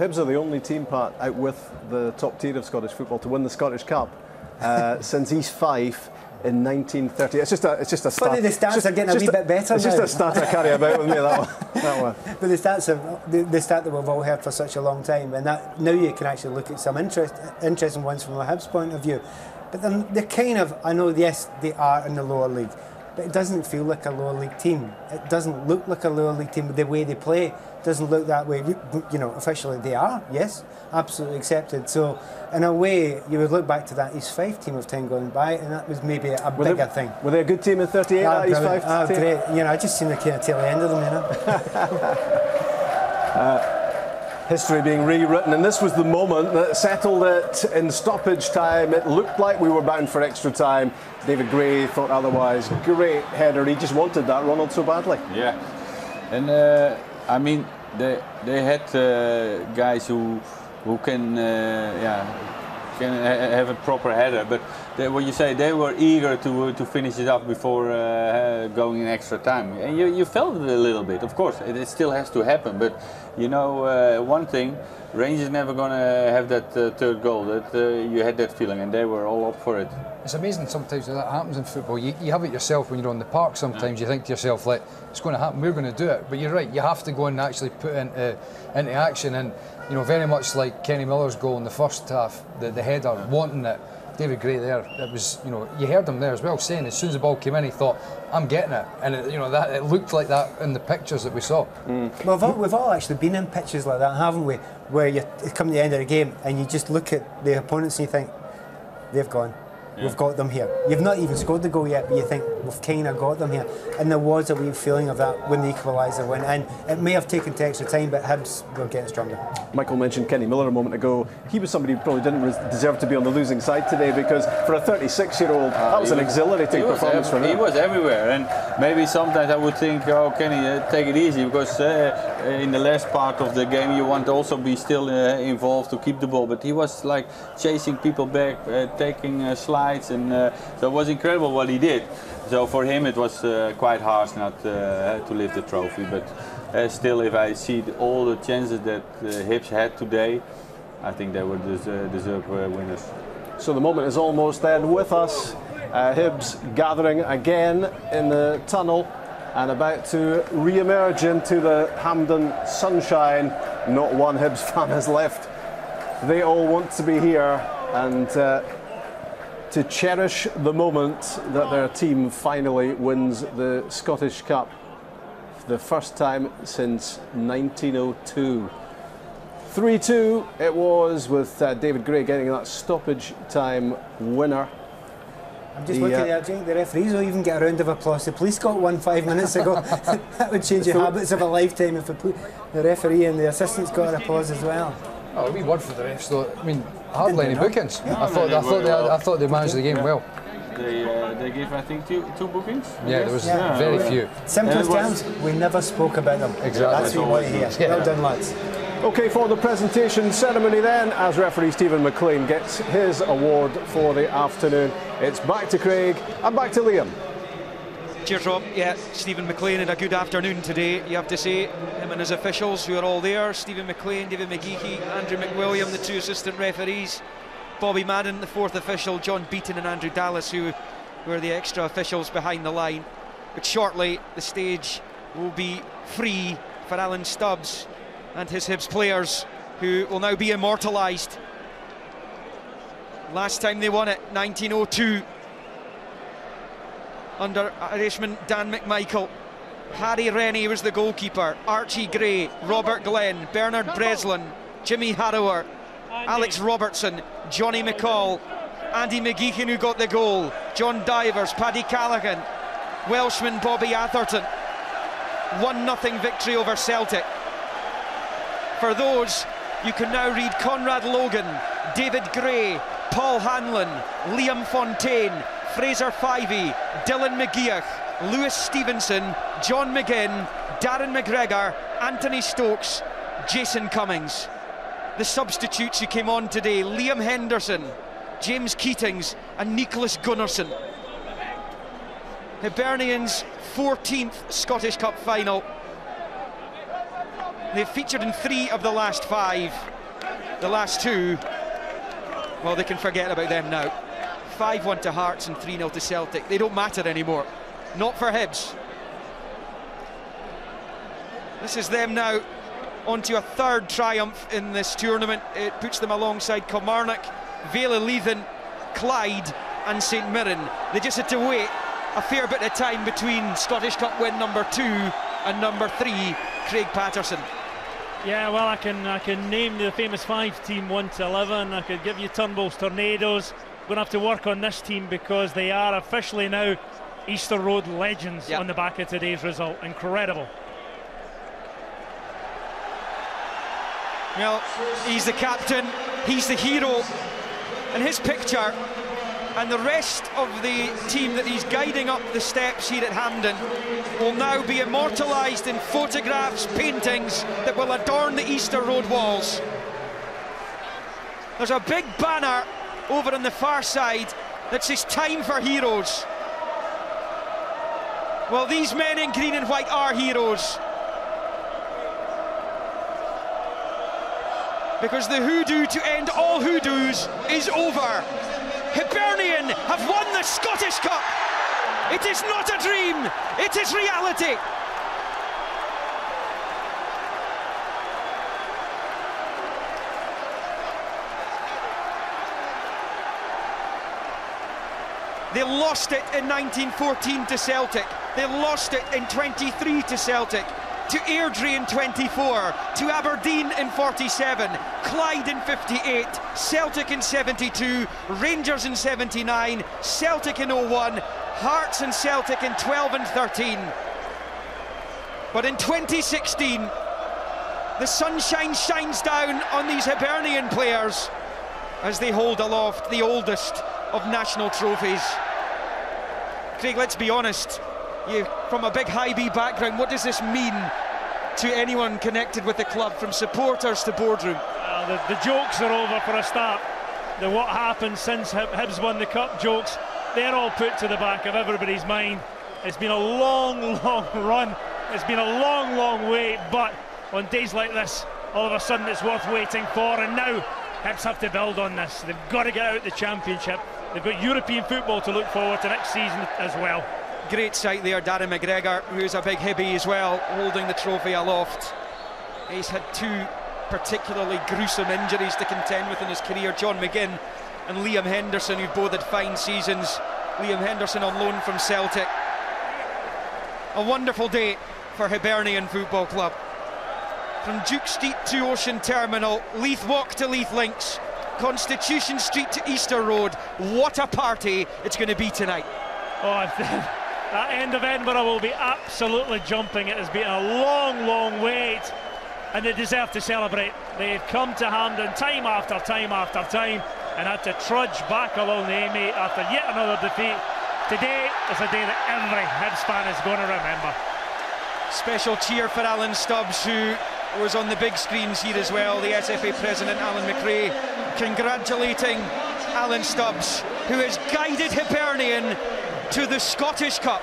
Hibs are the only team part out with the top tier of Scottish football to win the Scottish Cup uh, since East Fife in 1930. It's just a, it's just a stat. Funny, the stats just, are getting a wee a, bit better It's now. just a stat I carry about with me. That one. That one. But the stats have the, the stat that we've all heard for such a long time, and that now you can actually look at some interest, interesting ones from a Hibs point of view. But then they're kind of, I know, yes, they are in the lower league, but it doesn't feel like a lower league team. It doesn't look like a lower league team. The way they play doesn't look that way. You know, officially they are, yes, absolutely accepted. So, in a way, you would look back to that East Fife team of 10 going by, and that was maybe a Were bigger they, thing. Were they a good team in 38? Ah, East. Fife Ah, team? great. You know, I just seen the kind of tail end of them, you know. history being rewritten, and this was the moment that settled it in stoppage time. It looked like we were bound for extra time. David Gray thought otherwise. Great header. He just wanted that, Ronald, so badly. Yeah, and uh, I mean they they had uh, guys who who can uh, yeah can ha- have a proper header, but they, what you say they were eager to to finish it off before uh, going in extra time, and you you felt it a little bit. Of course, it, it still has to happen, but you know uh, one thing. Rangers never gonna have that uh, third goal. That uh, you had that feeling, and they were all up for it. It's amazing sometimes that, happens in football. You, you have it yourself when you're on the park. Sometimes you think to yourself, like, it's going to happen. We're going to do it. But you're right. You have to go and actually put into into action. And you know, very much like Kenny Miller's goal in the first half, the, the header, wanting it. David Gray there. It was, you know, you heard him there as well saying as soon as the ball came in, he thought, "I'm getting it," and it, you know that it looked like that in the pictures that we saw. Mm. Well, we've all, we've all actually been in pitches like that, haven't we? Where you come to the end of the game and you just look at the opponents and you think, they've gone. We've got them here. You've not even scored the goal yet, but you think we've kind of got them here. And there was a wee feeling of that when the equaliser went in. It may have taken to extra time, but Hibs were getting stronger. Michael mentioned Kenny Miller a moment ago. He was somebody who probably didn't deserve to be on the losing side today because for a 36 year old, that was He an exhilarating performance ev- for him. He was everywhere, and maybe sometimes I would think, oh, can he uh, take it easy? Because uh, in the last part of the game, you want to also be still uh, involved to keep the ball. But he was like chasing people back, uh, taking uh, slides, and uh, so it was incredible what he did. So for him, it was uh, quite harsh not uh, to lift the trophy. But uh, still, if I see all the chances that uh, Hibs had today, I think they were des- deserved uh, winners. So the moment is almost then with us. Uh, Hibs gathering again in the tunnel and about to re-emerge into the Hampden sunshine. Not one Hibs fan has left. They all want to be here and uh, to cherish the moment that their team finally wins the Scottish Cup. For the first time since 1902. 3 2 it was with uh, David Gray getting that stoppage time winner. I'm just The, looking uh, at it, the referees will even get a round of applause. The police got one five minutes ago. that would change the So- habits of a lifetime if the, pol- the referee and the assistants got an applause as well. Oh, a wee word for the refs, though. I mean, hardly any bookings. Yeah, I thought, they I thought they, well. I thought they managed the game well. They uh, they give I think two two bookings. I Yeah, guess. there was Yeah. very Yeah. few. Simple And as it was- terms, we never spoke about them. Exactly. That's what we want to hear. Yeah. Well done, lads. Okay, for the presentation ceremony then, as referee Stephen McLean gets his award for the afternoon. It's back to Craig and back to Liam. Rob. Yeah, Stephen McLean had a good afternoon today, you have to say. Him and his officials who are all there Stephen McLean, David McGeachie, Andrew McWilliam, the two assistant referees, Bobby Madden, the fourth official, John Beaton, and Andrew Dallas, who were the extra officials behind the line. But shortly, the stage will be free for Alan Stubbs and his Hibs players, who will now be immortalised. Last time they won it, 1902 under Irishman Dan McMichael. Harry Rennie was the goalkeeper, Archie Gray, Robert Glenn, Bernard Breslin, Jimmy Harrower, Alex Robertson, Johnny McCall, Andy McGeachan who got the goal, John Divers, Paddy Callaghan, Welshman Bobby Atherton. 1-0 victory over Celtic. For those, you can now read Conrad Logan, David Gray, Paul Hanlon, Liam Fontaine, Fraser Fyvie, Dylan McGeoch, Lewis Stevenson, John McGinn, Darren McGregor, Anthony Stokes, Jason Cummings. The substitutes who came on today Liam Henderson, James Keatings, and Nicholas Gunnarsson. Hibernian's 14th Scottish Cup final. They've featured in three of the last five. The last two, well, they can forget about them now. 5 1 to Hearts and 3 0 to Celtic. They don't matter anymore. Not for Hibs. This is them now onto a third triumph in this tournament. It puts them alongside Kilmarnock, of Leven, Clyde, and St Mirren. They just had to wait a fair bit of time between Scottish Cup win number two and number three, Craig Paterson. Yeah, well, I can I can name the famous five team one to eleven. I could give you Turnbull's Tornadoes. Going to have to work on this team because they are officially now Easter Road legends yep. on the back of today's result. Incredible. Well, he's the captain, he's the hero, and his picture and the rest of the team that he's guiding up the steps here at Hampden will now be immortalised in photographs, paintings that will adorn the Easter Road walls. There's a big banner over on the far side that says time for heroes. Well, these men in green and white are heroes. Because the hoodoo to end all hoodoos is over. Hibernian have won the Scottish Cup. It is not a dream, it is reality. They lost it in 1914 to Celtic. They lost it in 23 to Celtic to Airdrie in 24, to Aberdeen in 47, Clyde in 58, Celtic in 72, Rangers in 79, Celtic in 01, Hearts and Celtic in 12 and 13. But in 2016, the sunshine shines down on these Hibernian players as they hold aloft the oldest of national trophies. Craig, let's be honest, you from a big Hibee background, what does this mean to anyone connected with the club, from supporters to boardroom? The, the, jokes are over for a start. The what happened since Hibs won the cup jokes, they're all put to the back of everybody's mind. It's been a long, long run. It's been a long, long wait, but on days like this, all of a sudden it's worth waiting for, and now Hibs have to build on this. They've got to get out the championship. They've got European football to look forward to next season as well. Great sight there, Darren McGregor, who's a big hibby as well, holding the trophy aloft. He's had two particularly gruesome injuries to contend with in his career. John McGinn and Liam Henderson, who've both had fine seasons. Liam Henderson on loan from Celtic. A wonderful day for Hibernian Football Club. From Duke Street to Ocean Terminal, Leith Walk to Leith Links, Constitution Street to Easter Road. What a party it's going to be tonight. Oh, that end of Edinburgh will be absolutely jumping. It has been a long, long wait, and they deserve to celebrate. They've come to Hampden time after time after time and had to trudge back along the A-Main after yet another defeat. Today is a day that every Hibs fan is going to remember. Special cheer for Alan Stubbs, who was on the big screens here as well. The SFA president, Alan McRae, congratulating Alan Stubbs, who has guided Hibernian to the Scottish Cup.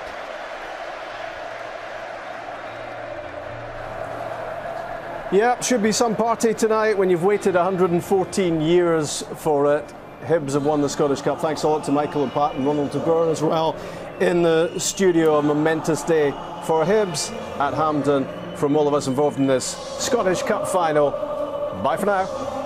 Yeah, should be some party tonight when you've waited 114 years for it. Hibs have won the Scottish Cup. Thanks a lot to Michael and Pat and Ronald de Boer as well in the studio. A momentous day for Hibs at Hampden from all of us involved in this Scottish Cup final. Bye for now.